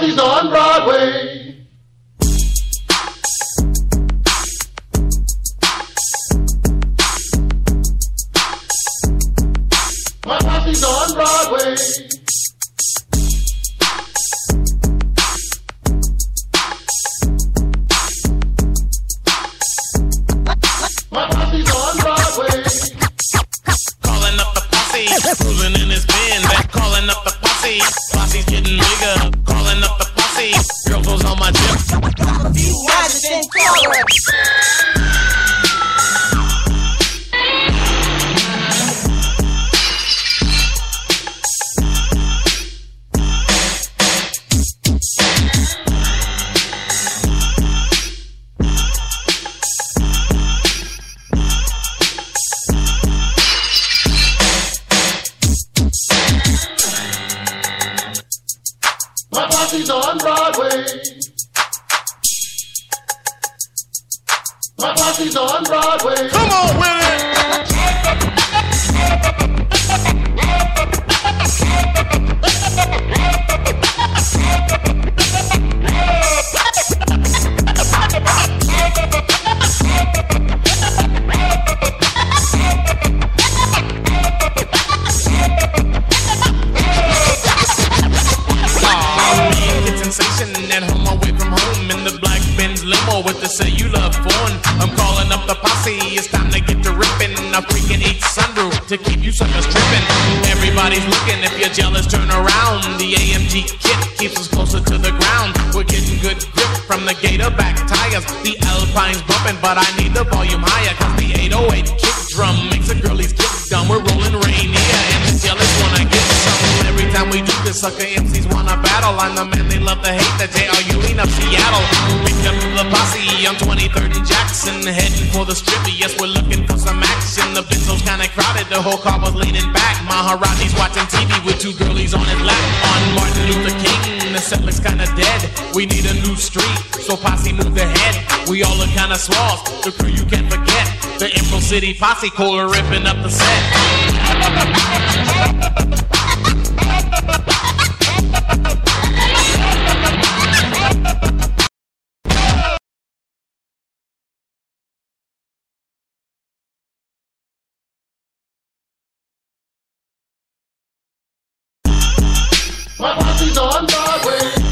She's on Broadway. Broadway. We're getting good grip from the gator back tires. The Alpine's bumping, but I need the volume higher. Cause the 808 kick drum makes a girlie's kick dumb. We're rolling rain here, and the jealous wanna get some. Every time we do this, sucker MCs wanna battle. I'm the man they love to hate, the JRU of Seattle. Picked up the posse on 23rd and Jackson, heading for the strip. Yes, we're looking for some action. The Benzo's kinda crowded, the whole car was leaning back. Maharaji's watching TV with two girlies on his lap on Martin Luther King kinda dead. We need a new street, so posse move ahead. We all look kinda swabs, the crew you can't forget. The Emerald City posse cooler ripping up the set. My posse's on Broadway.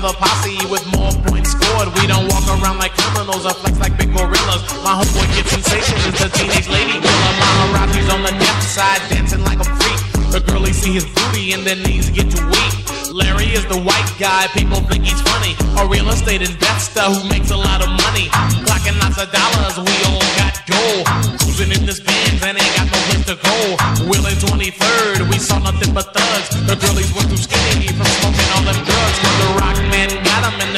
another posse with more points scored. We don't walk around like criminals or flex like big gorillas. My homeboy Kid Sensation is a teenage lady killer. Maharaji's on the depth side, dancing like a freak. The girlies see his booty and their knees get too weak. Larry is the white guy, people think he's funny. A real estate investor who makes a lot of money. Clocking lots of dollars, we all got gold. Cruising in this Benz and ain't got no place to go. Willing 23rd, we saw nothing but thugs. The girlies were too skinny from smoking all them drugs. Cause the rock man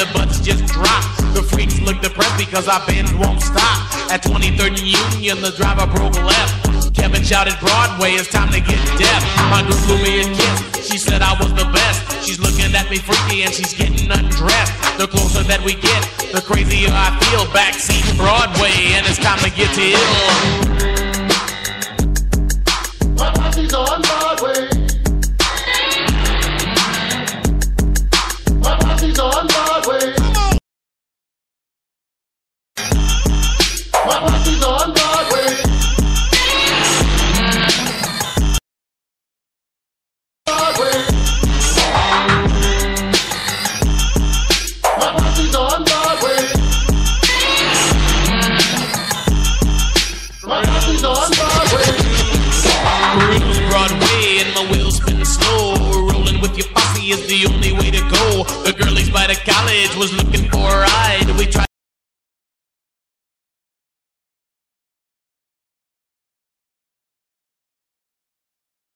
their butts just dropped. The freaks look depressed because our Benz won't stop. At 23rd and Union, the driver broke left. Kevin shouted Broadway, it's time to get deaf. My girl blew me a kiss, she said I was the best. She's looking at me freaky and she's getting undressed. The closer that we get, the crazier I feel. Backseat Broadway, and it's time to get to ill. My party's on Broadway.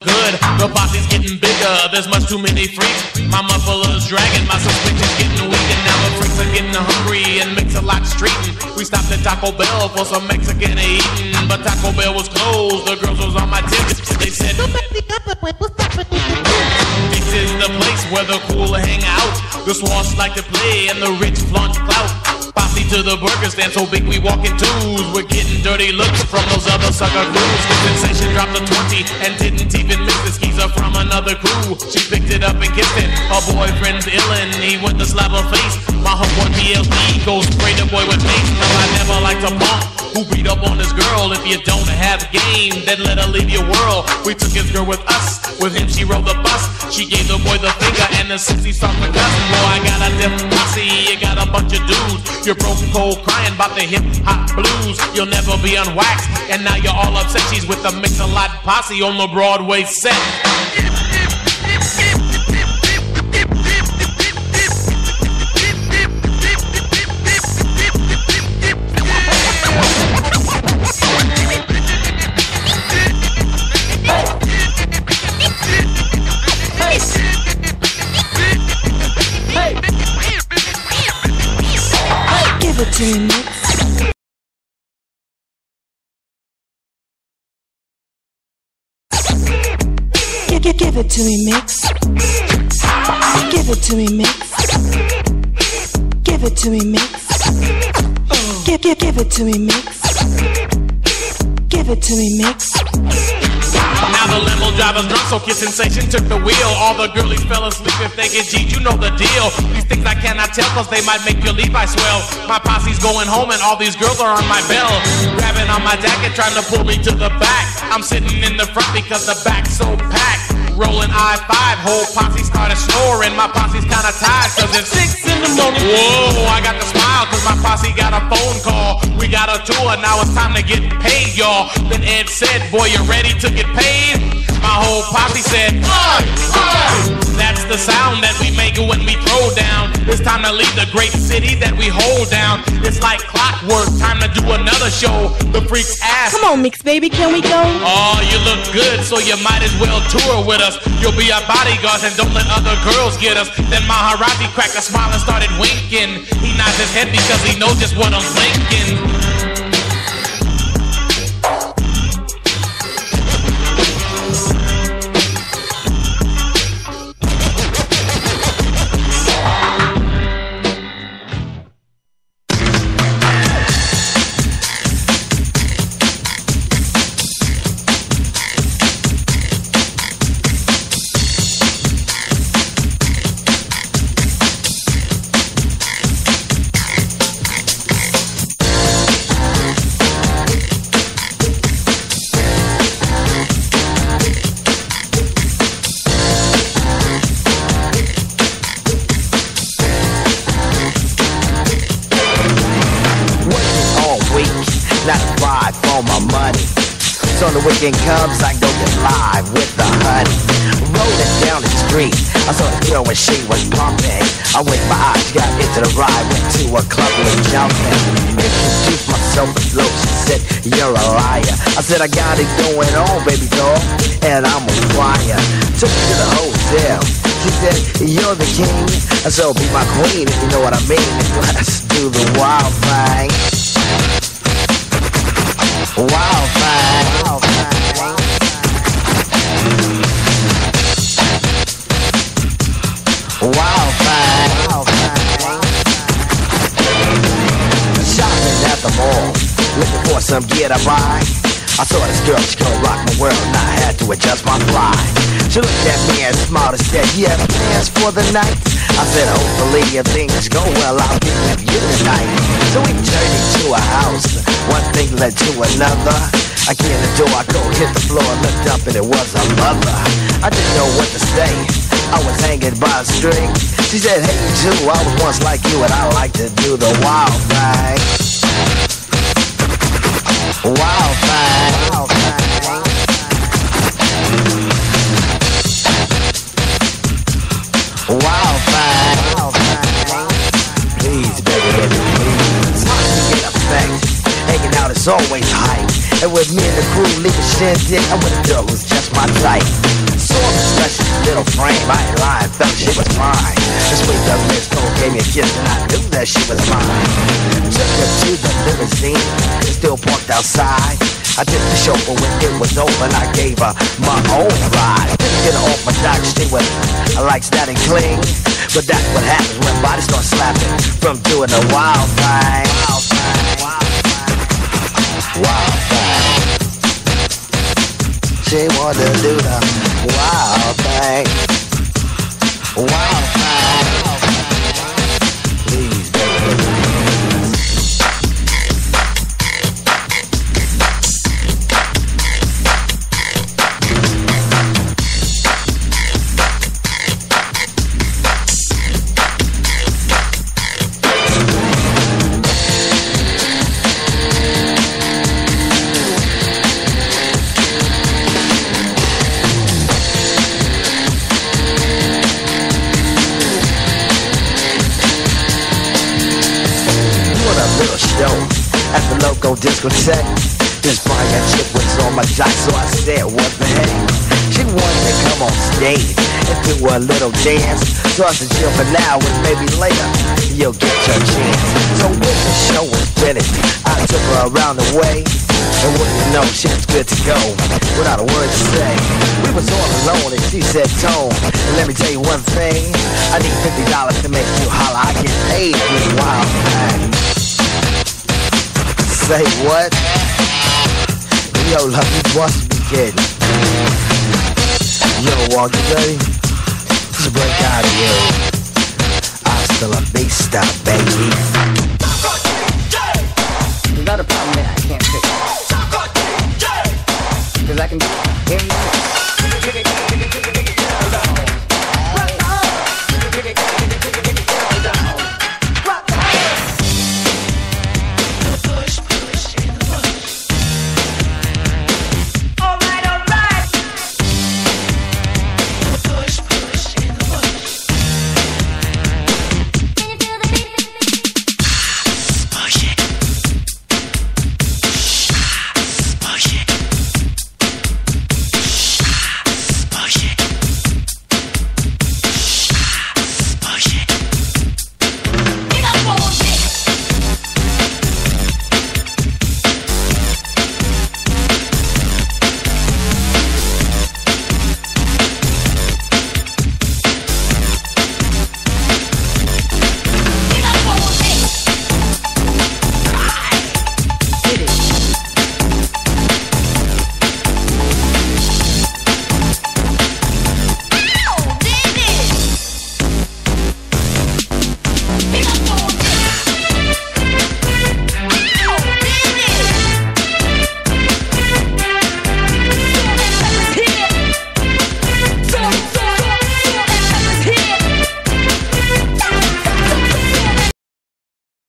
Good, the posse's getting bigger. There's much too many freaks. My muffler's dragging, my suspension's getting weak, and now the freaks are getting hungry and Mix-A-Lot streeting. We stopped at Taco Bell for some Mexican eating, but Taco Bell was closed. The girls was on my tip. They said, This is the place where the cool hang out. The swans like to play and the rich flaunt clout. Posse to the burger stand so big we walk in twos. We're getting dirty looks from those other sucker crews. The sensation dropped a 20 and didn't even miss the skeezer from another crew. She picked it up and kissed it. Her boyfriend's illin', he went to slap her face. My homeboy PLD goes spray the boy with face. No, I never like to punk. Who beat up on this girl? If you don't have game, then let her leave your world. We took his girl with us. With him, she rode the bus. She gave the boy the finger and the 60 start to cuss. Boy, I got a different posse. You got a bunch of dudes. You're broke cold crying about the hip hop blues. You'll never be unwaxed. And now you're all upset. She's with the Mix-A-Lot posse on the Broadway set. Give it to me, mix. Give, it to me, mix. Give it to me, mix. Give it to me, mix. Give, give, give it to me, mix. Give it to me, mix. Now the limo driver's drunk, so Kid Sensation took the wheel. All the girlies fell asleep if they get G, you know the deal. These things I cannot tell, cause they might make your Levi swell. My posse's going home, and all these girls are on my bell. Grabbing on my jacket, trying to pull me to the back. I'm sitting in the front because the back's so packed. Rolling I 5, whole posse started snoring. My posse's kinda tired, cause it's 6 in the morning. Whoa, I got to smile, cause my posse got a phone call. We got a tour, now it's time to get paid, y'all. Then Ed said, Boy, you ready to get paid? My whole posse said, Aye, aye. That's the sound that we make when we throw. It's time to leave the great city that we hold down. It's like clockwork, time to do another show. The freaks ask, Come on, mix baby, can we go? Oh, you look good, so you might as well tour with us. You'll be our bodyguards and don't let other girls get us. Then Maharaji cracked a smile and started winking. He nods his head because he knows just what I'm thinking. Weekend comes, I go get live with the honey. Rolling down the street, I saw the girl when she was pumping. I winked my eyes, got into the ride, went to a club and jumping. Introduced myself as Loc, she said, you're a liar. I said, I got it going on, baby doll, and I'm a liar. Took her to the hotel. She said, you're the king, so be my queen if you know what I mean. Let's do the wild thing. Wild thing. Wild looking for some gear to buy. I saw this girl, she gonna rock my world, and I had to adjust my fly. She looked at me and smiled and said, you have plans for the night? I said, hopefully if things go well, I'll be with you tonight. So we journeyed to a house, one thing led to another. I in the door, I go hit the floor, looked up and it was a mother. I didn't know what to say, I was hanging by a string. She said, hey you too, I was once like you and I like to do the wild thing. Out always hype. And with me and the crew leaving shindig, I'm with a girl who's just my type. So I'm special little frame. I ain't lying, fella, she was mine. This week the Miss Cole gave me a kiss and I knew that she was mine. Took her to the limousine, still parked outside. I tipped the chauffeur when it was open, I gave her my own ride. Didn't get off my dock, she was, I like that and clean. But that's what happens when bodies start slapping from doing the wild thing. Wild thing. She to do the wild thing. Wild local discotheque. This fire chick was on my jock, so I said, what the heck? She wanted to come on stage and do a little dance. So I said, chill for now, and maybe later you'll get your chance. So when the show was finished, I took her around the way. And wouldn't you know, she was good to go without a word to say. We was all alone and she said, Tone, and let me tell you one thing. I need $50 to make you holler. I get paid for this wild thing. Say what? Yo, love, you must be. Yo, walk you ready? Just break out of here. Hasta la vista, baby. You got a problem there I can't fix. Because I can hear you.